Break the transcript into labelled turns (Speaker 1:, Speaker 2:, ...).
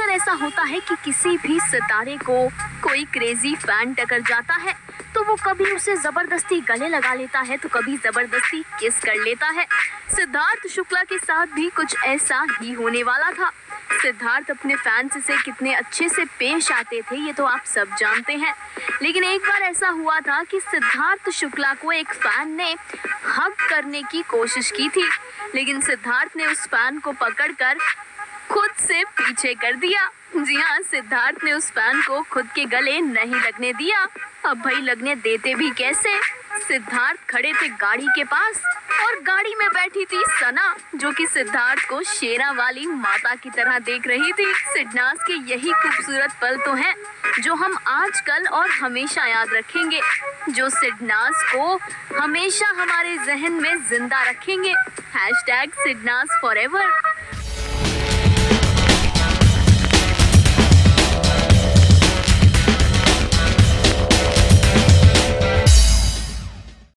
Speaker 1: होता है कि किसी भी सितारे को कोई क्रेजी फ़ैन टकर जाता है तो वो कभी उसे ज़बरदस्ती गले लगा लेता है तो कभी ज़बरदस्ती किस कर लेता है। सिद्धार्थ शुक्ला के साथ भी कुछ ऐसा ही होने वाला था। सिद्धार्थ अपने फैंस से कितने अच्छे से पेश आते थे, ये तो आप सब जानते हैं। लेकिन एक बार ऐसा हुआ था कि सिद्धार्थ शुक्ला को एक फ़ैन ने हक करने की कोशिश की थी। लेकिन सिद्धार्थ ने उस फ़ैन को पकड़कर खुद से पीछे कर दिया। जी हाँ सिद्धार्थ ने उस फ़ैन को खुद के गले नहीं लगने दिया। अब भाई लगने देते भी कैसे? सिद्धार्थ खड़े थे गाड़ी के पास और गाड़ी में बैठी थी सना, जो कि सिद्धार्थ को शेरा वाली माता की तरह देख रही थी। सिडनास के यही खूबसूरत पल तो हैं, जो हम आजकल और हमेशा याद रखेंगे, जो सिडनास को हमेशा हमारे जहन में ज़िंदा रखेंगे। Hash tag सिडनास for